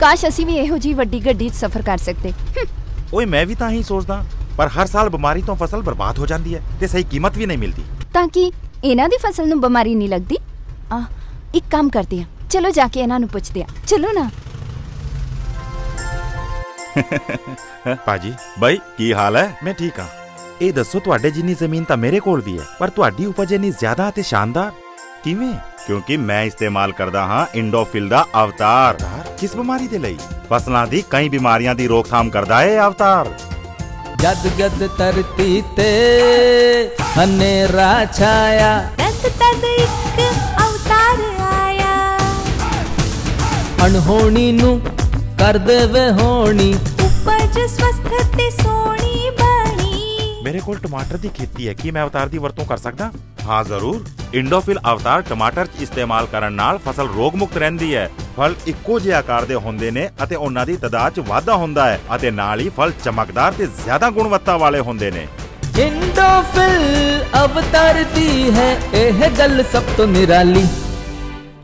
ਕਾਸ਼ ਅਸੀਂ ਵੀ ਇਹੋ ਜੀ ਵੱਡੀ ਗੱਡੀ 'ਚ ਸਫ਼ਰ ਕਰ ਸਕਦੇ। ਓਏ ਮੈਂ ਵੀ ਤਾਂ ਹੀ ਸੋਚਦਾ ਪਰ ਹਰ ਸਾਲ ਬਿਮਾਰੀ ਤੋਂ ਫਸਲ ਬਰਬਾਦ ਹੋ ਜਾਂਦੀ ਹੈ ਤੇ ਸਹੀ ਕੀਮਤ ਵੀ ਨਹੀਂ ਮਿਲਦੀ। ਤਾਂ ਕਿ ਇਹਨਾਂ ਦੀ ਫਸਲ ਨੂੰ ਬਿਮਾਰੀ ਨਹੀਂ ਲੱਗਦੀ? ਆ ਇੱਕ ਕੰਮ ਕਰਦੇ ਆ ਚਲੋ ਜਾ ਕੇ ਇਹਨਾਂ ਨੂੰ ਪੁੱਛਦੇ ਆ ਚਲੋ ਨਾ। ਪਾਜੀ ਬਾਈ ਕੀ ਹਾਲ ਹੈ? ਮੈਂ ਠੀਕ ਹਾਂ। ਇਹ ਦੱਸੋ ਤੁਹਾਡੇ ਜਿੰਨੀ ਜ਼ਮੀਨ ਤਾਂ ਮੇਰੇ ਕੋਲ ਵੀ ਹੈ ਪਰ ਤੁਹਾਡੀ ਉਪਜ ਇੰਨੀ ਜ਼ਿਆਦਾ ਤੇ ਸ਼ਾਨਦਾਰ। ਕਿਵੇਂ? ਕਿਉਂਕਿ ਮੈਂ ਇਸਤੇਮਾਲ ਕਰਦਾ ਹਾਂ ਇੰਡੋਫਿਲ ਦਾ ਅਵਤਾਰ। ਕਿਸ ਬਿਮਾਰੀ ਦੇ ਲਈ? ਫਸਲਾਂ ਦੀ ਕਈ ਬਿਮਾਰੀਆਂ ਦੀ ਰੋਕਥਾਮ ਕਰਦਾ ਹੈ ਇਹ ਅਵਤਾਰ। ਜਦ ਜਦ ਧਰਤੀ ਤੇ ਹਨੇਰਾ ਛਾਇਆ। ਤਦ ਤਦ ਇੱਕ ਅਵਤਾਰ ਆਇਆ। ਅਣਹੋਣੀ ਨੂੰ ਕਰ ਦੇਵੇ ਹੋਣੀ। ਉਪਜ ਸਵਸਥ ਤੇ ਸੋਹਣੀ ਬਣੀ। ਮੇਰੇ ਕੋਲ ਟਮਾਟਰ ਦੀ ਖੇਤੀ ਹੈ। ਕੀ ਮੈਂ ਅਵਤਾਰ ਦੀ ਵਰਤੋਂ ਕਰ ਸਕਦਾ? ਹਾਂ, ਜ਼ਰੂਰ। ਇੰਡੋਫਿਲ ਅਵਤਾਰ ਟਮਾਟਰ 'ਚ ਇਸਤੇਮਾਲ ਕਰਨ ਨਾਲ ਫਸਲ ਰੋਗ ਮੁਕਤ ਰਹਿੰਦੀ ਹੈ। ਫਲ ਇੱਕੋ ਜਿਹੇ ਆਕਾਰ ਦੇ ਹੁੰਦੇ ਨੇ ਅਤੇ ਉਹਨਾਂ ਦੀ ਤਦਾਦ 'ਚ ਵਾਧਾ ਹੁੰਦਾ ਹੈ ਅਤੇ ਨਾਲ ਹੀ ਫਲ ਚਮਕਦਾਰ ਤੇ ਜ਼ਿਆਦਾ ਗੁਣਵੱਤਾ ਵਾਲੇ ਹੁੰਦੇ ਨੇ। ਇੰਡੋਫਿਲ ਅਵਤਾਰਦੀ ਹੈ ਇਹ ਗੱਲ ਸਭ ਤੋਂ ਨਿਰਾਲੀ।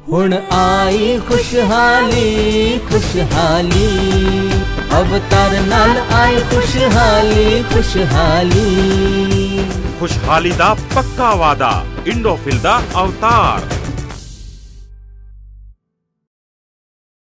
ਹੁਣ ਆਈ ਖੁਸ਼ਹਾਲੀ ਖੁਸ਼ਹਾਲੀ। ਅਵਤਾਰ ਨਾਲ ਆਈ ਖੁਸ਼ਹਾਲੀ ਖੁਸ਼ਹਾਲੀ। ਖੁਸ਼ਹਾਲੀ ਦਾ ਪੱਕਾ ਵਾਦਾ ਇੰਡੋਫਿਲ ਦਾ ਅਵਤਾਰ।